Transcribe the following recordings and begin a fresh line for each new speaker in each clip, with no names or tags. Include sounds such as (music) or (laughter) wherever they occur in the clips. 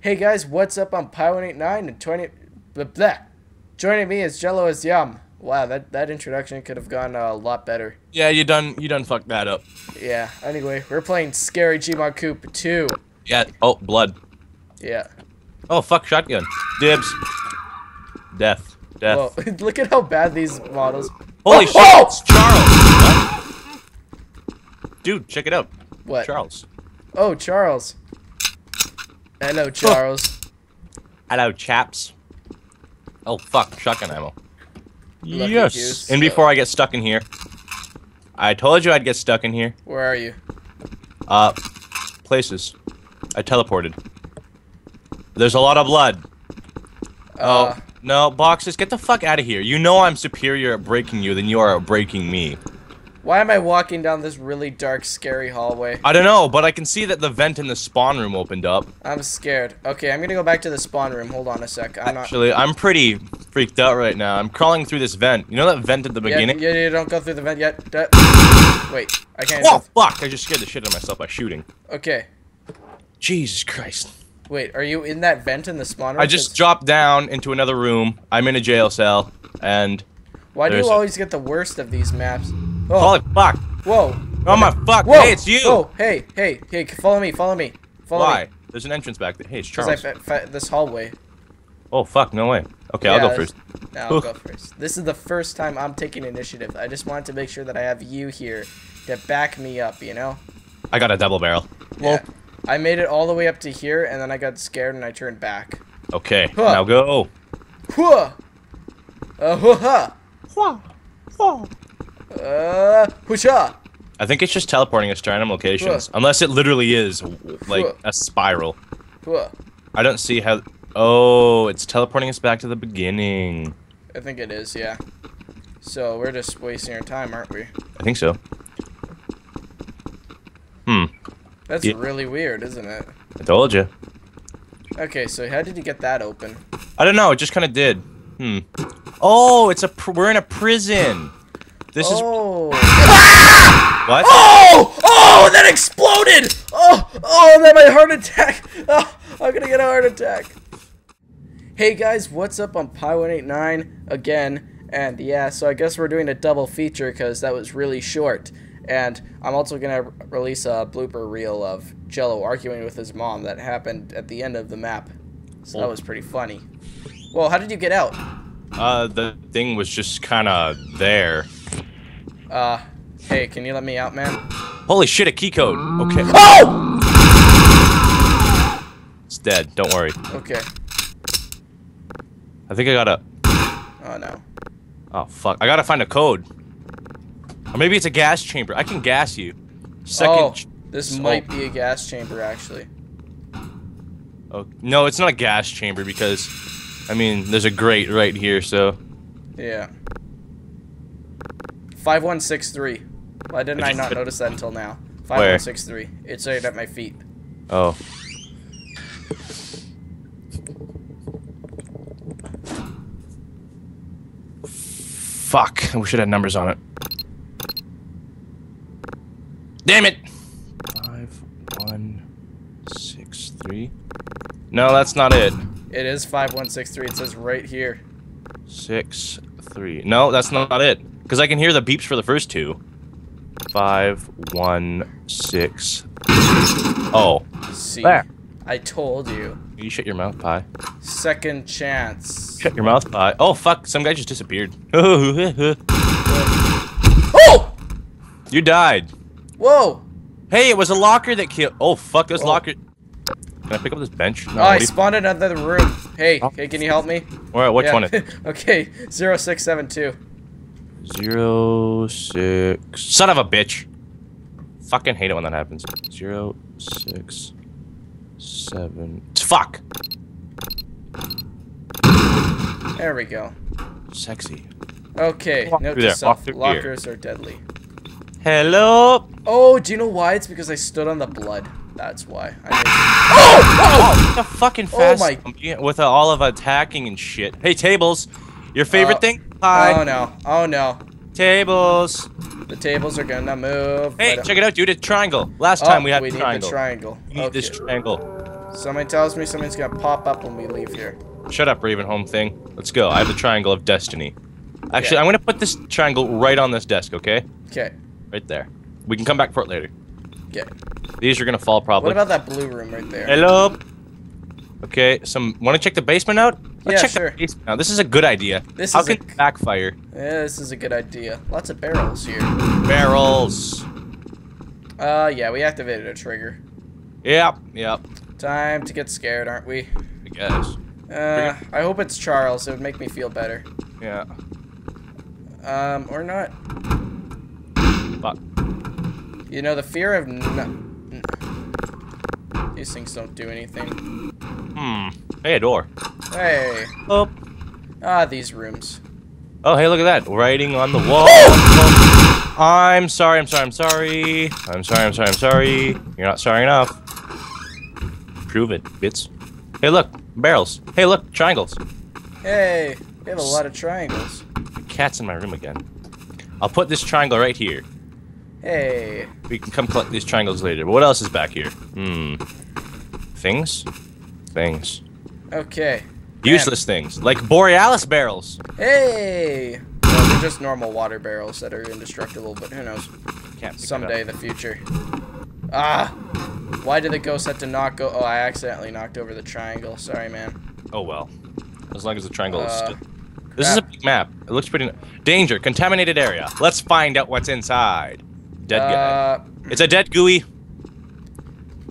Hey guys, what's up? I'm Pie189 and 20. Blah, blah. Joining me is Jello as Yum. Wow, that, that introduction could have gone uh, a lot better.
Yeah, you done you done fucked that up.
Yeah, anyway, we're playing Scary Gmod Coop 2.
Yeah. Oh, blood.
Yeah.
Oh, fuck, shotgun. Dibs. Death. Death.
Whoa, (laughs) look at how bad these models.
Holy
Oh, oh!
shit,
oh!
it's Charles. What? Dude, check it out.
What?
Charles.
Oh, Charles. Hello, Charles.
Hello, chaps. Oh, fuck, shotgun ammo.
Lucky
yes.
goose.
And before I get stuck in here, I told you I'd get stuck in here.
Where are you?
Uh, places. I teleported. There's a lot of blood.
Uh,
oh, no, boxes, get the fuck out of here. You know I'm superior at breaking you than you are at breaking me.
Why am I walking down this really dark, scary hallway?
I don't know, but I can see that the vent in the spawn room opened up.
I'm scared. Okay, I'm gonna go back to the spawn room. Hold on a sec. I'm not.
Actually, I'm pretty freaked out right now. I'm crawling through this vent. You know that vent at the beginning?
yeah, yeah, don't go through the vent yet. Wait, I can't.
Oh, fuck! I just scared the shit out of myself by shooting.
Okay.
Jesus Christ.
Wait, are you in that vent in the spawn room?
I just dropped down into another room. I'm in a jail cell, and...
Why do you
a-
always get the worst of these maps? Oh,
Holy fuck!
whoa.
Oh my fuck!
Whoa.
Hey, it's you!
Whoa, hey, hey, hey, follow me, follow me. Follow
Why?
me.
There's an entrance back there. Hey, it's Charles.
this hallway.
Oh, fuck, no way. Okay, I'll go first.
No, I'll go first. This is the first time I'm taking initiative. I just wanted to make sure that I have you here to back me up, you know?
I got a double barrel.
Yeah. I made it all the way up to here, and then I got scared and I turned back.
Okay,
Huh.
now go.
Hua! Uh, hua! Uh, husha!
I think it's just teleporting us to random locations. Unless it literally is, like, a spiral. I don't see how... Oh, it's teleporting us back to the beginning.
I think it is, yeah. So we're just wasting our time, aren't we?
I think so. Hmm,
That's
Yeah.
really weird, isn't it?
I told you.
Okay, so how did you get that open?
I don't know, it just kind of did. Hmm. Oh, it's a... Pr we're in a prison. This is...
oh. (laughs)
What?
Oh! Oh, that exploded! Oh! Oh, that my heart attack! (laughs) Oh, I'm gonna get a heart attack. Hey guys, what's up? I'm Pie189 again, and yeah, so I guess we're doing a double feature because that was really short. And I'm also gonna release a blooper reel of Jello arguing with his mom that happened at the end of the map. So that was pretty funny. Well, how did you get out?
Uh, the thing was just kind of there.
Uh, hey, can you let me out, man?
Holy shit, a key code. Okay.
Oh!
It's dead, don't worry.
Okay.
I think I gotta...
Oh no.
Oh, fuck. I gotta find a code. Or maybe it's a gas chamber. I can gas you. Second...
oh, this
so-
might be a gas chamber, actually.
Oh, no, it's not a gas chamber because... I mean, there's a grate right here, so...
Yeah. 5163. Why didn't
I
I not notice that until now? 5163. It's right at my feet.
Oh. Fuck. We should have numbers on it. Damn it! Five, one, six, three. No, that's not it.
It is 5163. It says right here.
Six, three. No, that's not it. Because I can hear the beeps for the first two. Five, one, six. Oh.
See?
There.
I told you.
You shut your mouth, pie.
Second chance.
Shut your mouth, pie. Oh, fuck. Some guy just disappeared. (laughs)
Oh!
You died.
Whoa!
Hey, it was a locker that killed. Oh, fuck. This
Oh.
locker. Can I pick up this bench? No,
Oh, I
what do you-
spawned in another room. Hey,
Oh.
hey, can you help me?
Alright, which
Yeah.
one is (laughs) it?
okay, 0672.
Zero, six. Son of a bitch. Fucking hate it when that happens. Zero, six, seven. Fuck.
There we go.
Sexy.
Okay,
Walk
note to self.
through here.
Lockers are deadly.
Hello.
Oh, do you know why? It's because I stood on the blood. That's why. I (gasps)
Oh, the fucking fast.
Oh
my- with uh, all of attacking and shit. Hey, tables. Your favorite
Uh,
thing? Hi.
Oh no! Oh no!
Tables.
The tables are gonna move.
Hey, uh, check it out, dude. A triangle. Last
Oh,
time we had
we
a
need
triangle.
the triangle.
We need this triangle.
Somebody tells me something's gonna pop up when we leave here.
Shut up, Ravenholm thing. Let's go. I have the triangle of destiny. Actually,
Yeah.
I'm gonna put this triangle right on this desk, okay?
Okay.
Right there. We can come back for it later.
Okay.
These are gonna fall probably.
What about that blue room right there?
Hello. Okay, some want to check the basement out? Let's
Yeah,
check
sure.
the basement out. This is a good idea.
This
How
is
can
a-
it backfire?
Yeah, this is a good idea. Lots of barrels here.
Barrels.
Uh, yeah, we activated a trigger.
Yep, yep.
Time to get scared, aren't we?
I guess.
Uh, I hope it's Charles. It would make me feel better.
Yeah.
Um, or not.
But.
You know, the fear of no- These things don't do anything.
Hmm. Hey, a door.
Hey.
Oh.
Ah, these rooms.
Oh, hey, look at that. Writing on the wall. I'm sorry, I'm sorry, I'm sorry. I'm sorry, I'm sorry, I'm sorry. You're not sorry enough. Prove it, bits. Hey, look. Barrels. Hey, look. Triangles.
Hey, we have a lot of triangles.
The cat's in my room again. I'll put this triangle right here.
Hey.
We can come collect these triangles later. But what else is back here? Hmm. Things? Things.
Okay.
Useless things. Like Borealis barrels.
Hey! No, they're just normal water barrels that are indestructible, but who knows?
Can't pick it
Someday in the future. Ah! Why did the ghost have to knock go- Oh, I accidentally knocked over the triangle. Sorry, man.
Oh well. As long as the triangle is
Uh,
still. This is a big map. It looks pretty. Danger. Contaminated area. Let's find out what's inside. Dead guy.
Uh,
It's a dead gooey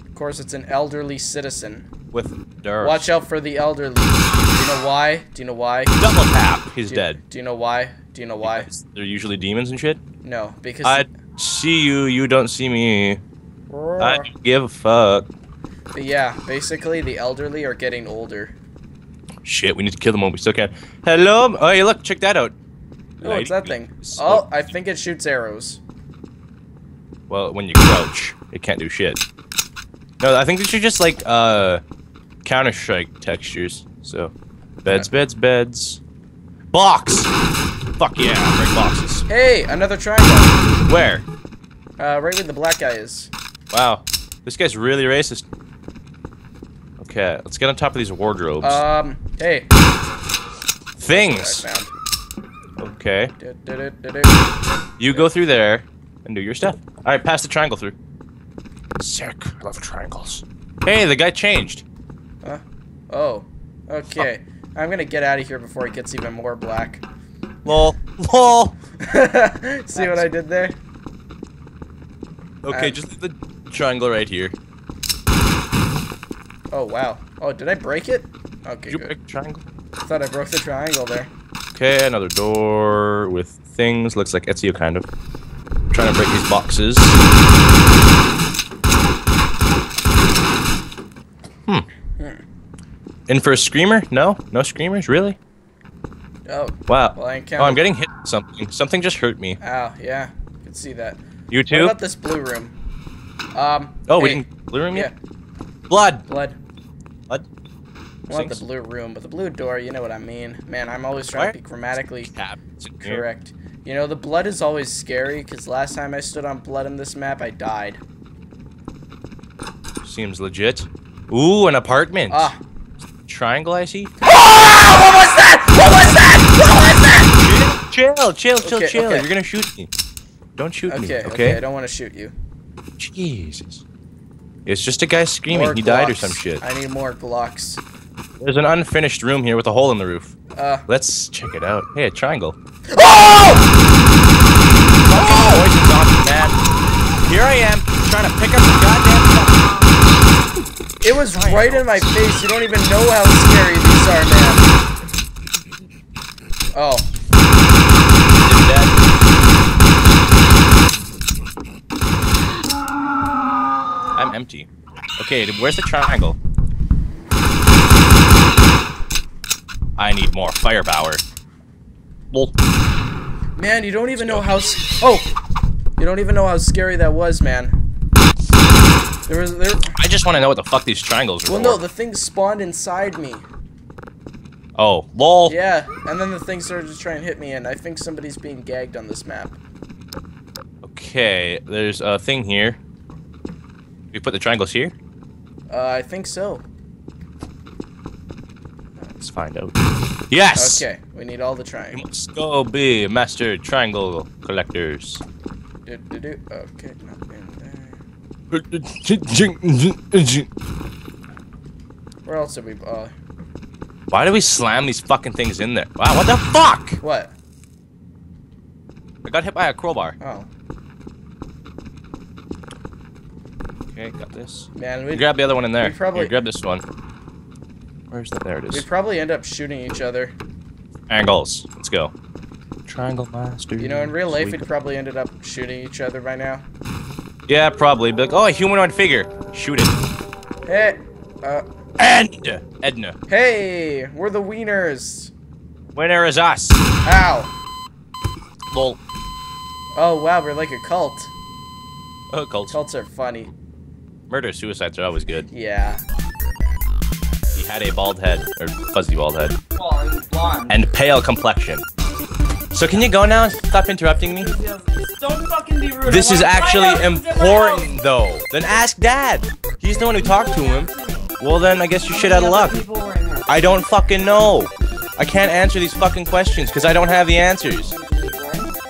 of course, it's an elderly citizen.
With dirt.
Watch out for the elderly. Do you know why? Do you know why?
Double tap. He's
Do,
dead.
Do you know why? Do you know why?
They're usually demons and shit.
No, because.
I see you. You don't see me. I don't give a fuck.
But yeah, basically, the elderly are getting older.
Shit, we need to kill them while we still can. Hello? Oh, hey, look, check that out.
Oh, what's that thing? Oh, I think it shoots arrows.
Well, when you crouch, it can't do shit. No, I think these should just like uh Counter Strike textures. So, beds, beds, beds. Box. Fuck yeah, break boxes.
Hey, another triangle.
Where?
Uh, right where the black guy is.
Wow, this guy's really racist. Okay, let's get on top of these wardrobes.
Um, hey,
Things. Okay, you go through there and do your stuff. All right, pass the triangle through. Sick. I love triangles. Hey, the guy changed.
Oh, okay. I'm gonna get out of here before it gets even more black.
Lol. Lol. (laughs)
See what I did there?
Okay,
Um,
just leave the triangle right here.
Oh wow. Oh, did I break it? Okay,
Did you
good.
break the triangle?
I thought I broke the triangle there.
Okay, another door with things. Looks like Ezio kind of. trying to break these boxes. Hmm. In for a screamer? No? No screamers? Really?
Oh,
Wow.
well I
oh, I'm getting hit something. Something just hurt me.
Oh, yeah, I can see that.
You too?
What about this blue room? Um.
Oh, we
hey,
didn't blue room yet? Yeah.
Blood!
blood.
Blood? Want the blue room, but the blue door, you know what I mean. Man, I'm always trying
Why-
to be grammatically
Cabs in here.
correct. You know, the blood is always scary, because last time I stood on blood in this map, I died.
Seems legit. Ooh, an apartment.
Ah.
Triangle, I see. (laughs)
Oh! What was that? What was that? What was that?
Chill, chill, chill,
Okay,
chill.
okay.
You're gonna shoot me. Don't shoot me,
Okay, okay,
okay?
I don't want to shoot you.
Jesus. It's just a guy screaming.
More
he died or some shit.
I need more Glocks.
There's an unfinished room here with a hole in the roof.
Uh.
Let's check it out. Hey, a triangle.
Oh!
Fucking poison's on me, man. Here I am, trying to pick up the goddamn.
It was right in my face. You don't even know how scary these are, man. Oh,
I'm empty. Okay, where's the triangle? I need more firepower. Lol.
man, you don't even know how. s- Oh, you don't even know how scary that was, man. There was there.
I just want to know what the fuck these triangles are
Well,
for.
no, the thing spawned inside me.
Oh, lol.
Yeah, and then the thing started to try and hit me, and I think somebody's being gagged on this map.
Okay, there's a thing here. We put the triangles here.
Uh, I think so.
Let's find out. Yes.
Okay, we need all the triangles.
must go be master triangle collectors.
Do, do, do. Okay, not in there. Where else did we? Uh,
Why do we slam these fucking things in there? Wow, what the fuck?
what?
I got hit by a crowbar.
Oh,
Okay, got this.
man, we'd,
grab the other one in there.
probably-
Here, grab this one. Where's that? There it is.
we'd probably end up shooting each other.
Angles. Let's go. Triangle master.
You know, in real life,
Sweet.
we'd probably ended up shooting each other by now.
Yeah, probably. Be like, oh, a humanoid figure. Shoot it.
Hey, uh,
And Edna.
hey, we're the wieners.
Winner is us.
Ow.
Lol.
Oh wow, we're like a cult.
Oh, cults.
Cults are funny.
Murder suicides are always good.
Yeah.
He had a bald head, or fuzzy bald head,
Well, he was blonde.
and pale complexion. So can you go now and stop interrupting me?
Don't fucking be rude.
This is actually
find out who's in my
important, though. Then ask Dad. He's the one who talked to him. Well, then I guess you're shit out of luck.
many other people were in here?
I don't fucking know. I can't answer these fucking questions because I don't have the answers.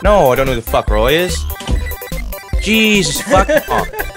No, I don't know who the fuck Roy is. Jesus fuck (laughs) off.